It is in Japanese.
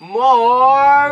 More reverb!